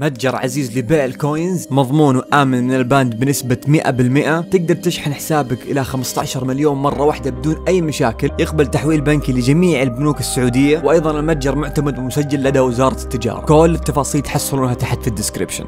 متجر عزيز لبيع ال coins مضمون وآمن من ال ban بنسبة 100% تقدر تشحن حسابك إلى 15 مليون مرة واحدة بدون أي مشاكل. يقبل تحويل بنكي لجميع البنوك السعودية. وأيضا المتجر معتمد ومسجل لدى وزارة التجارة. كل التفاصيل تحصلونها تحت في ال description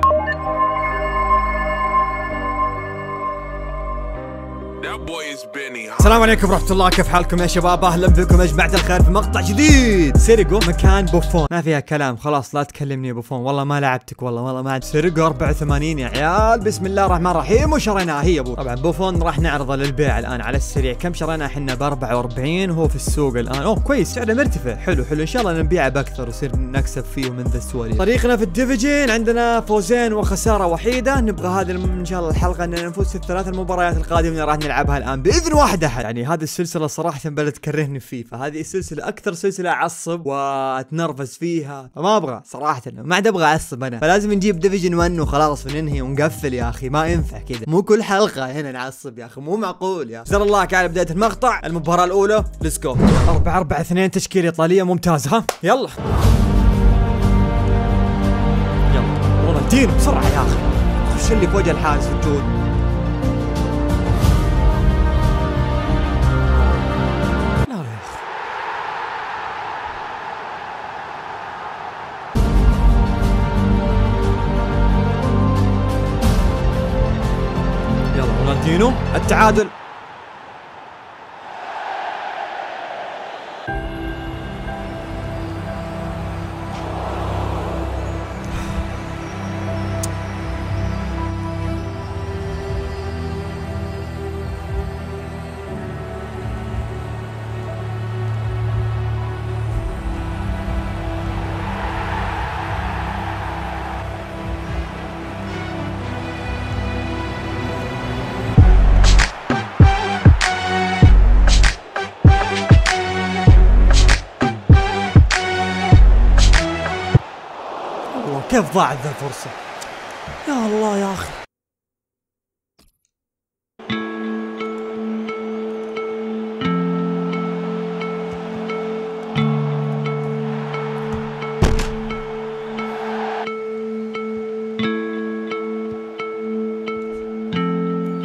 السلام عليكم ورحمة الله. كيف حالكم يا شباب؟ أهلا بكم يا جماعة الخير في مقطع جديد. سرقوا مكان بوفون. ما فيها كلام. خلاص لا تكلمني يا بوفون. والله ما لعبتك. والله والله ما سرقوا 84 يا عيال. بسم الله الرحمن الرحيم. وشريناها هي أبو. طبعا بوفون راح نعرضه للبيع الآن على السريع. كم شريناه؟ إحنا ب 44 وهو في السوق الآن. أوه كويس. سعره مرتفع. حلو حلو. إن شاء الله نبيعه بأكثر ويصير نكسب فيه من ذا السواليف. طريقنا في ال division عندنا فوزين وخسارة وحيدة. نبغى هذه إن شاء الله الحلقة أننا نفوز في الثلاث المباريات القادمة اللي راح نلعبها الآن. بإذن واحد أحد يعني هذه السلسلة صراحة بدت تكرهني فيه. فهذه السلسلة أكثر سلسلة أعصب وأتنرفز فيها. فما أبغى صراحة ما عاد أبغى أعصب أنا. فلازم نجيب division 1 وخلاص وننهي ونقفل يا أخي ما ينفع كذا. مو كل حلقة هنا نعصب يا أخي مو معقول يا جزا الله على بداية المقطع. المباراة الأولى let's go 4 4 2 تشكيلة إيطالية ممتازة ها؟ يلا. يلا. رونالدينو بسرعة يا أخي. وش اللي في وجه الحارس في رونالدينو التعادل. كيف ضاعت ذا الفرصة؟ يا الله يا أخي.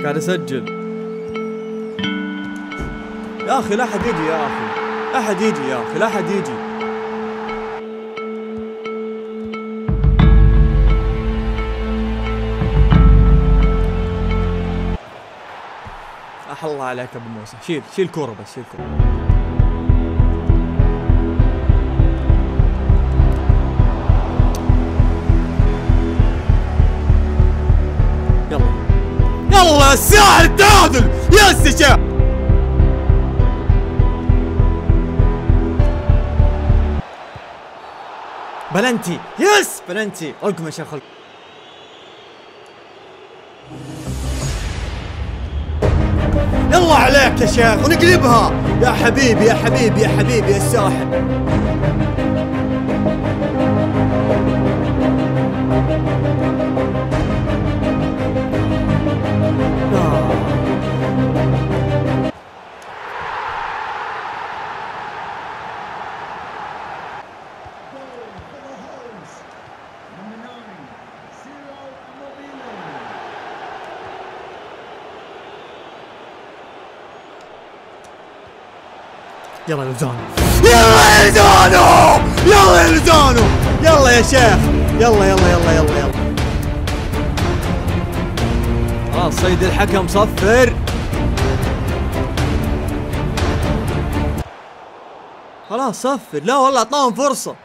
قاعد أسجل. يا أخي لا حد يجي يا أخي. لا حد يجي يا أخي لا حد يجي. الله عليك أبو موسى. شيل شيل كورة بس شيل كورة. يلا. يلا الساحل التعادل يا شيخ! بلنتي. يس بلنتي. القم يا شيخ يا شيخ. ونقلبها. يا حبيبي يا حبيبي يا حبيبي يا الساحل يلا يا لوزانو يلا يا لوزانو يلا يا لوزانو يلا يا شيخ! يلا يلا يلا يلا يلا. آه صيد الحكم صفر. خلاص صفر. لا والله أعطاهم فرصة.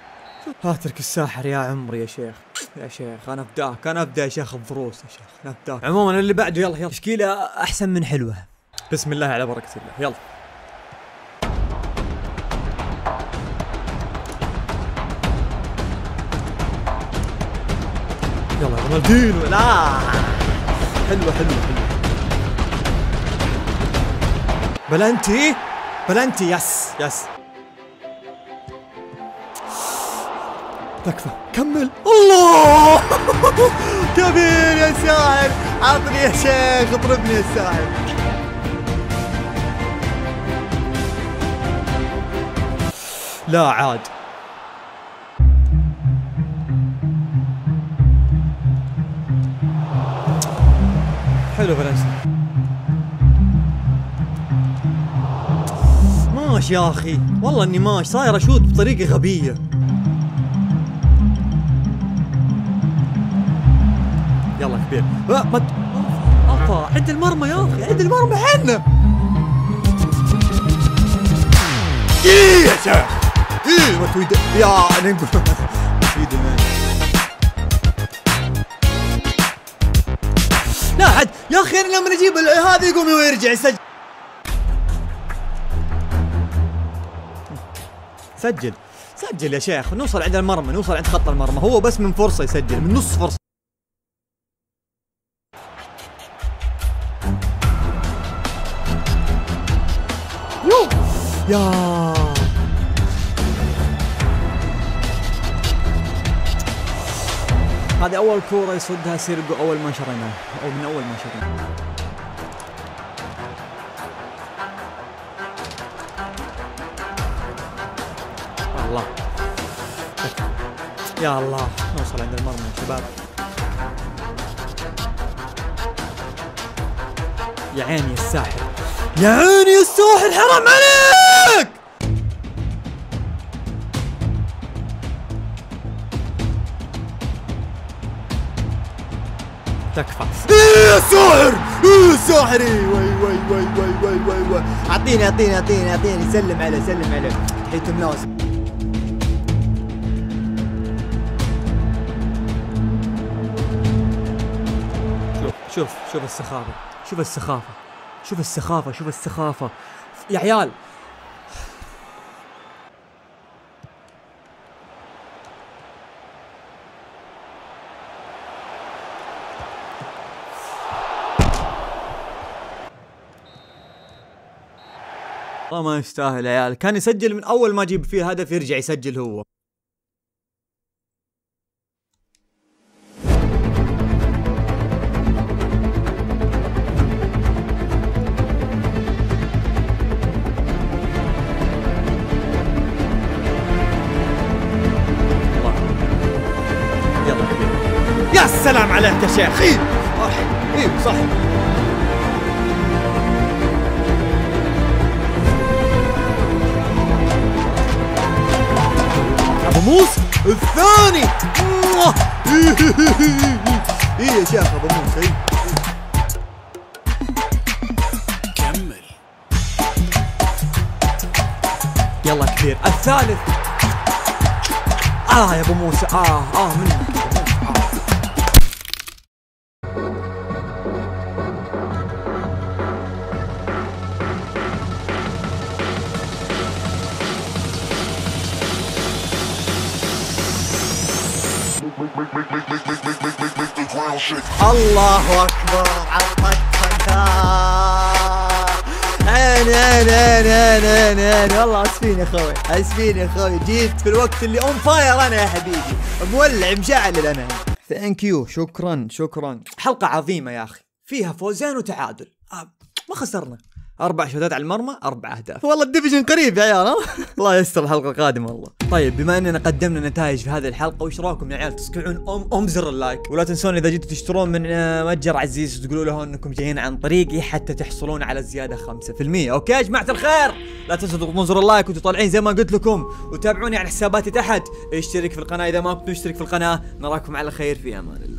هاترك الساحر يا عمري يا شيخ. يا شيخ أنا افداك أنا افدا يا شيخ الضروس يا شيخ أنا افداك عموما اللي بعده يلا يلا. تشكيلة أحسن من حلوة؟ بسم الله على بركة الله. يلا. يلا رونالدينو لا. حلوة حلوة حلوة. penalty penalty yes yes. تكفى. كمل. الله! كبير يا ساحر عطني يا شيخ اضربني يا ساحر لا عاد. حلو فالنسيا ماشي يا أخي والله إني ماشي صاير أشوت بطريقه غبية. يلا كبير. لا ت- أفا عند المرمى يا أخي عند المرمى حنا إيه يا شيخ إيه ما تويد يا أنا تويد المان لا حد. يا أخي أنا لما أجيب هذا يقوم ويرجع يسجل. سجل. سجل يا شيخ. نوصل عند المرمى نوصل عند خط المرمى. هو بس من فرصة يسجل من نص فرصة. يا هذه أول كورة يصدها سيرجو أول ما شريناه أو من أول ما شريناه. الله. يا الله نوصل عند المرمى يا شباب. يا عيني الساحر. يا عيني الساحر حرام عليك! تكفى. إيه الساحر إيه الساحر إيه، وي وي وي وي وي وي وي. أعطيني أعطيني أعطيني أعطيني. سلم عليه سلم عليه. تحية ملاسم شوف شوف شوف السخافة. شوف السخافة. شوف السخافة شوف السخافة. يا عيال والله ما يستاهل يا عيال. كان يسجل من أول ما أجيب فيه هدف يرجع يسجل هو. يا سلام عليك يا شيخ. إيه صح. إيه صح. موسى الثاني. إيه يا شيخ أبو موسى كمل. يلا كبير. الثالث. آه يا أبو موسى آه آه منك shake. الله أكبر. عطك عيني عيني عيني عيني عيني عيني والله أسفين يا أخوي. أسفين يا أخوي. جيت في الوقت اللي on fire أنا يا حبيبي. مولع مشعل أنا thank you شكرا شكرا. حلقة عظيمة يا أخي. فيها فوزين وتعادل. آه، ما خسرنا. أربع شوتات على المرمى أربع أهداف. والله ال division قريب يا عيال الله يستر الحلقة القادمة والله. طيب بما أننا قدمنا نتائج في هذه الحلقة وش رأيكم يا عيال؟ تصكون ام ام زر ال like. ولا تنسون إذا جيتوا تشترون من آه، متجر عزيز تقولوا له إنكم جايين عن طريقي حتى تحصلون على زيادة 5% okay يا جماعة الخير؟ لا تنسوا تضغطون زر اللايك وأنتم طالعين زي ما قلت لكم. وتابعوني على حساباتي تحت. اشترك في القناة إذا ما كنت مشترك في القناة. نراكم على خير في أمان الله.